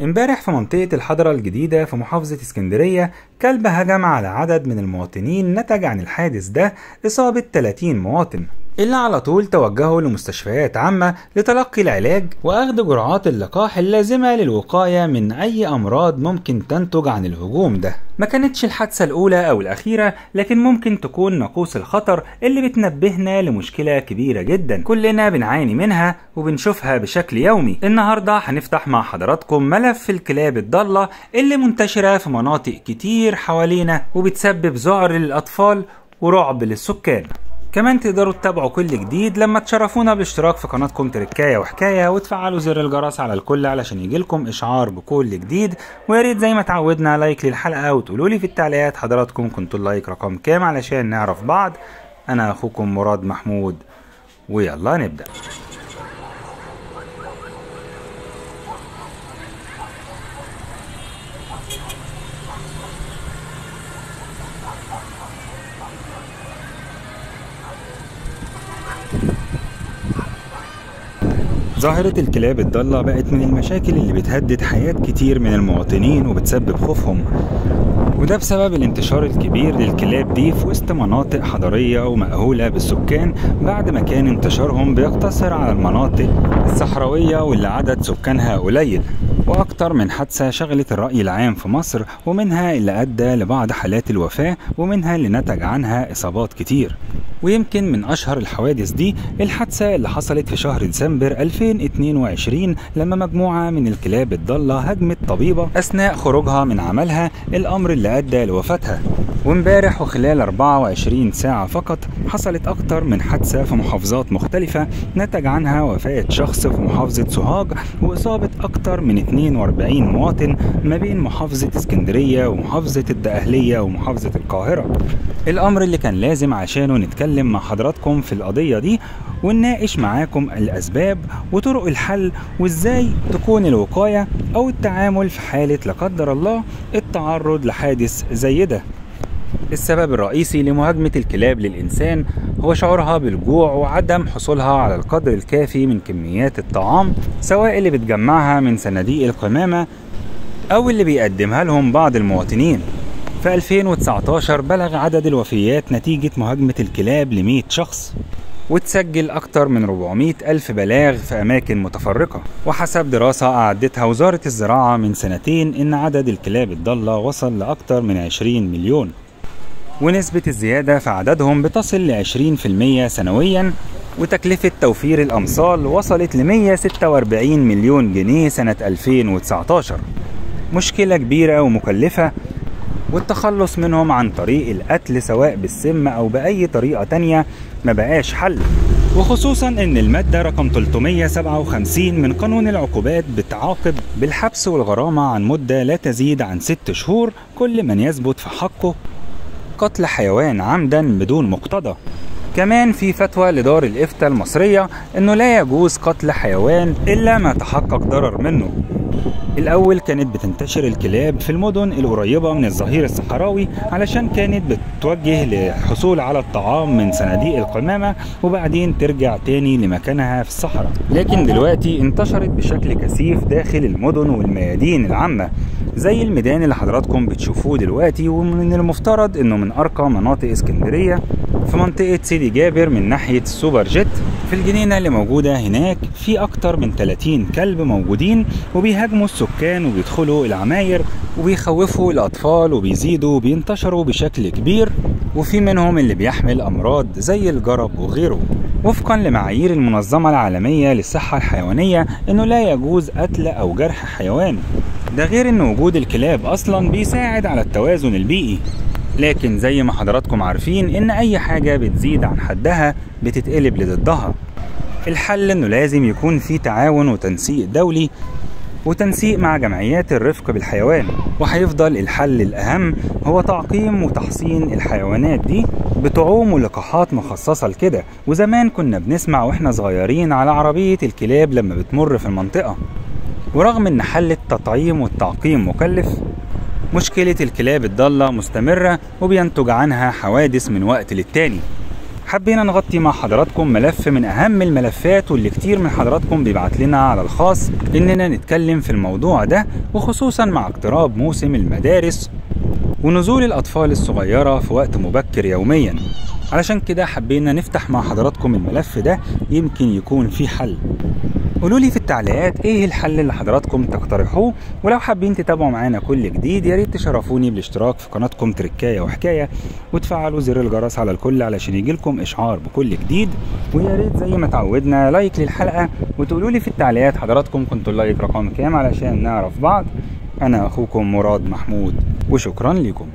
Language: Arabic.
امبارح في منطقة الحضرة الجديدة في محافظة اسكندرية كلب هجم على عدد من المواطنين نتج عن الحادث ده إصابة 30 مواطن. اللي على طول توجهوا لمستشفيات عامة لتلقي العلاج وأخذ جرعات اللقاح اللازمة للوقاية من أي أمراض ممكن تنتج عن الهجوم ده. ما كانتش الحادثة الأولى أو الأخيرة لكن ممكن تكون ناقوس الخطر اللي بتنبهنا لمشكلة كبيرة جدا. كلنا بنعاني منها وبنشوفها بشكل يومي. النهاردة هنفتح مع حضراتكم ملف الكلاب الضالة اللي منتشرة في مناطق كتير حوالينا وبتسبب ذعر للأطفال ورعب للسكان. كمان تقدروا تتابعوا كل جديد لما تشرفونا بالاشتراك في قناتكم تركاية وحكاية وتفعلوا زر الجرس على الكل علشان يجيلكم إشعار بكل جديد. ويا ريت زي ما تعودنا like للحلقة وتقولوا لي في التعليقات حضراتكم كنتوا ال like رقم كام علشان نعرف بعض. أنا أخوكم مراد محمود. ويلا نبدأ. ظاهرة الكلاب الضالة بقت من المشاكل اللي بتهدد حياة كتير من المواطنين وبتسبب خوفهم. وده بسبب الانتشار الكبير للكلاب دي في وسط مناطق حضرية ومأهولة بالسكان بعد ما كان انتشارهم بيقتصر على المناطق الصحراوية واللي عدد سكانها قليل. وأكتر من حادثة شغلت الرأي العام في مصر ومنها اللي أدى لبعض حالات الوفاة ومنها اللي نتج عنها إصابات كتير. ويمكن من أشهر الحوادث دي الحادثة اللي حصلت في شهر ديسمبر 2022 لما مجموعة من الكلاب الضالة هجمت طبيبة أثناء خروجها من عملها الأمر اللي أدى لوفاتها. وامبارح وخلال 24 ساعة فقط حصلت أكتر من حادثة في محافظات مختلفة نتج عنها وفاة شخص في محافظة سوهاج وإصابة أكتر من 42 مواطن ما بين محافظة اسكندرية ومحافظة الدقهلية ومحافظة القاهرة. الأمر اللي كان لازم عشانه نتكلم مع حضراتكم في القضية دي ونناقش معاكم الأسباب وطرق الحل وإزاي تكون الوقاية أو التعامل في حالة لا قدر الله التعرض لحادث زي ده. السبب الرئيسي لمهاجمة الكلاب للإنسان هو شعورها بالجوع وعدم حصولها على القدر الكافي من كميات الطعام سواء اللي بتجمعها من صناديق القمامة أو اللي بيقدمها لهم بعض المواطنين. في 2019 بلغ عدد الوفيات نتيجة مهاجمة الكلاب ل 100 شخص وتسجل أكثر من 400 ألف بلاغ في أماكن متفرقة. وحسب دراسة أعدتها وزارة الزراعة من سنتين إن عدد الكلاب الضالة وصل لأكثر من 20 مليون. ونسبة الزيادة في عددهم بتصل ل 20% سنويا وتكلفة توفير الأمصال وصلت ل 146 مليون جنيه سنة 2019 مشكلة كبيرة ومكلفة والتخلص منهم عن طريق القتل سواء بالسم أو بأي طريقة تانية ما بقاش حل. وخصوصا إن المادة رقم 357 من قانون العقوبات بتعاقب بالحبس والغرامة عن مدة لا تزيد عن ست شهور كل من يثبت في حقه قتل حيوان عمدا بدون مقتضى. كمان في فتوى لدار الإفتاء المصرية إنه لا يجوز قتل حيوان إلا ما تحقق ضرر منه. الأول كانت بتنتشر الكلاب في المدن القريبة من الظهير الصحراوي علشان كانت بتوجه للحصول على الطعام من صناديق القمامة وبعدين ترجع تاني لمكانها في الصحراء. لكن دلوقتي انتشرت بشكل كثيف داخل المدن والميادين العامة زي الميدان اللي حضراتكم بتشوفوه دلوقتي ومن المفترض إنه من أرقى مناطق اسكندرية. في منطقة سيدي جابر من ناحية السوبر جيت في الجنينة اللي موجودة هناك. في أكتر من 30 كلب موجودين وبيهاجموا السكان وبيدخلوا العماير وبيخوفوا الأطفال وبيزيدوا وبينتشروا بشكل كبير. وفي منهم اللي بيحمل أمراض زي الجرب وغيره. وفقا لمعايير المنظمة العالمية للصحة الحيوانية إنه لا يجوز قتل أو جرح حيوان. ده غير إن وجود الكلاب أصلا بيساعد على التوازن البيئي. لكن زي ما حضراتكم عارفين إن أي حاجة بتزيد عن حدها بتتقلب لضدها. الحل إنه لازم يكون في تعاون وتنسيق دولي وتنسيق مع جمعيات الرفق بالحيوان. وهيفضل الحل الأهم هو تعقيم وتحصين الحيوانات دي بطعوم ولقاحات مخصصة لكده. وزمان كنا بنسمع وإحنا صغيرين على عربية الكلاب لما بتمر في المنطقة. ورغم إن حل التطعيم والتعقيم مكلف مشكلة الكلاب الضالة مستمرة وبينتج عنها حوادث من وقت للتاني. حبينا نغطي مع حضراتكم ملف من أهم الملفات واللي كتير من حضراتكم بيبعت لنا على الخاص إننا نتكلم في الموضوع ده وخصوصا مع اقتراب موسم المدارس ونزول الأطفال الصغيرة في وقت مبكر يوميا. علشان كده حبينا نفتح مع حضراتكم الملف ده يمكن يكون فيه حل. قولوا لي في التعليقات إيه الحل اللي حضراتكم تقترحوه؟ ولو حابين تتابعوا معانا كل جديد يا ريت تشرفوني بالاشتراك في قناتكم تركاية وحكاية وتفعلوا زر الجرس على الكل علشان يجيلكم إشعار بكل جديد. ويا ريت زي ما اتعودنا like للحلقة وتقولوا لي في التعليقات حضراتكم كنتوا ال like رقم كام علشان نعرف بعض. أنا أخوكم مراد محمود وشكرا لكم